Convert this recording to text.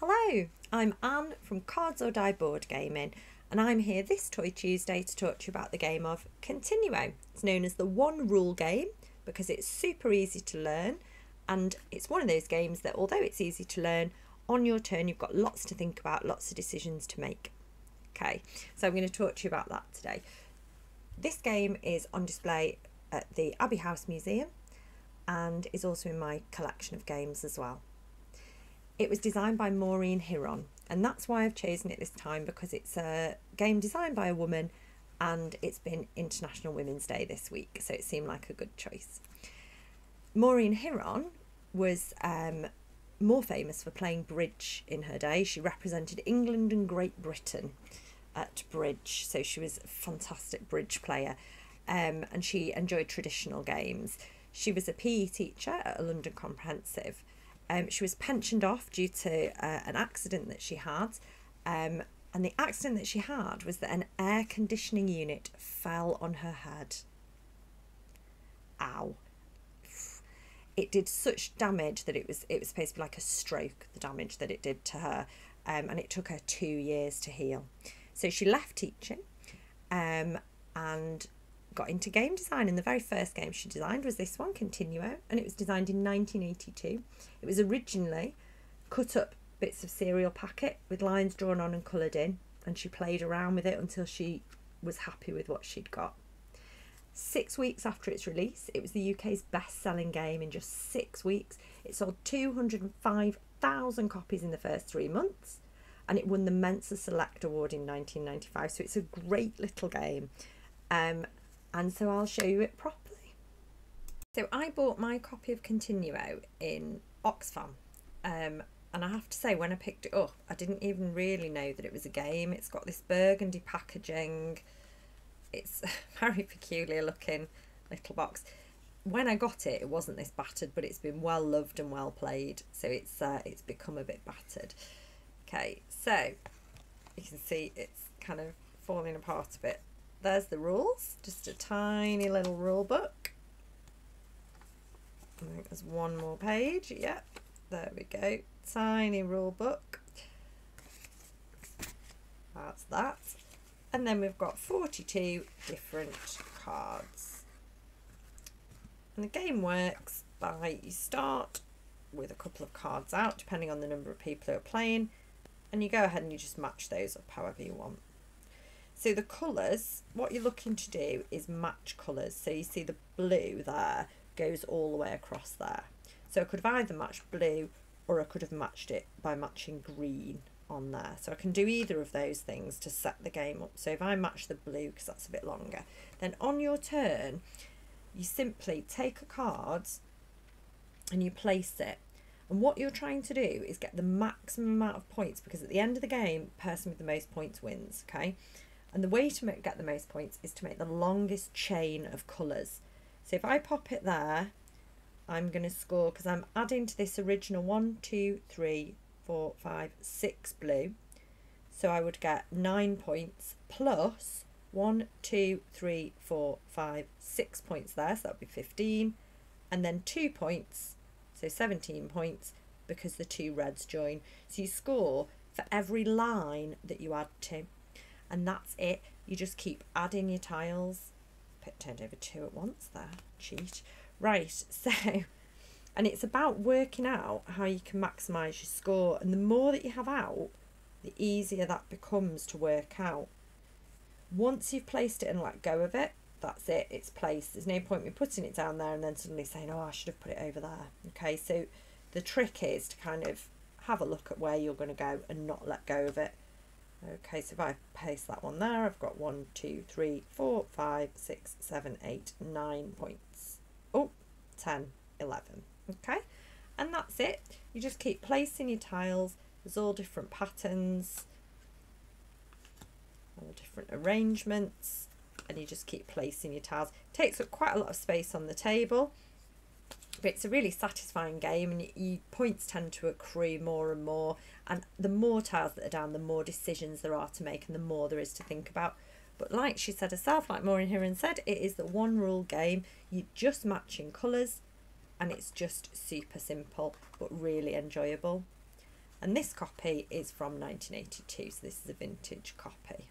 Hello, I'm Anne from Cards or Die Board Gaming, and I'm here this Toy Tuesday to talk to you about the game of Continuo. It's known as the one rule game because it's super easy to learn, and it's one of those games that, although it's easy to learn, on your turn you've got lots to think about, lots of decisions to make. Okay, so I'm going to talk to you about that today. This game is on display at the Abbey House Museum and is also in my collection of games as well. It was designed by Maureen Hiron, and that's why I've chosen it this time because it's a game designed by a woman and it's been International Women's Day this week, so it seemed like a good choice. Maureen Hiron was um, more famous for playing bridge in her day. She represented England and Great Britain at bridge, so she was a fantastic bridge player um, and she enjoyed traditional games. She was a PE teacher at a London Comprehensive um, she was pensioned off due to uh, an accident that she had. Um, and the accident that she had was that an air conditioning unit fell on her head. Ow. It did such damage that it was it was supposed to be like a stroke, the damage that it did to her. Um, and it took her two years to heal. So she left teaching um, and got into game design and the very first game she designed was this one continuo and it was designed in 1982 it was originally cut up bits of cereal packet with lines drawn on and coloured in and she played around with it until she was happy with what she'd got. Six weeks after its release it was the uk's best-selling game in just six weeks. It sold 205000 copies in the first three months and it won the mensa select award in 1995 so it's a great little game. Um, and so I'll show you it properly. So I bought my copy of Continuo in Oxfam um, and I have to say when I picked it up I didn't even really know that it was a game. It's got this burgundy packaging. It's very peculiar looking little box. When I got it, it wasn't this battered, but it's been well loved and well played, so it's uh, it's become a bit battered. Okay, so you can see it's kind of falling apart a bit there's the rules, just a tiny little rule book. I think there's one more page, yep, there we go, tiny rule book. That's that. And then we've got 42 different cards. And the game works by you start with a couple of cards out, depending on the number of people who are playing, and you go ahead and you just match those up however you want. So the colours, what you're looking to do is match colours. So you see the blue there goes all the way across there. So I could have either matched blue or I could have matched it by matching green on there. So I can do either of those things to set the game up. So if I match the blue, because that's a bit longer, then on your turn, you simply take a card and you place it. And what you're trying to do is get the maximum amount of points because at the end of the game, person with the most points wins, okay? And the way to make, get the most points is to make the longest chain of colours. So if I pop it there, I'm going to score, because I'm adding to this original one, two, three, four, five, six blue. So I would get nine points plus one, two, three, four, five, six points there. So that would be 15. And then two points, so 17 points, because the two reds join. So you score for every line that you add to and that's it. You just keep adding your tiles. Put turned over two at once there. Cheat. Right, so and it's about working out how you can maximise your score and the more that you have out, the easier that becomes to work out. Once you've placed it and let go of it, that's it, it's placed. There's no point in putting it down there and then suddenly saying, oh, I should have put it over there. Okay, so the trick is to kind of have a look at where you're going to go and not let go of it. Okay, so if I paste that one there, I've got one, two, three, four, five, six, seven, eight, nine points. Oh, 10, 11. Okay, and that's it. You just keep placing your tiles. There's all different patterns, all different arrangements, and you just keep placing your tiles. It takes up quite a lot of space on the table it's a really satisfying game and you, points tend to accrue more and more and the more tiles that are down the more decisions there are to make and the more there is to think about but like she said herself like Maureen Hiron said it is the one rule game you just matching colours and it's just super simple but really enjoyable and this copy is from 1982, so this is a vintage copy.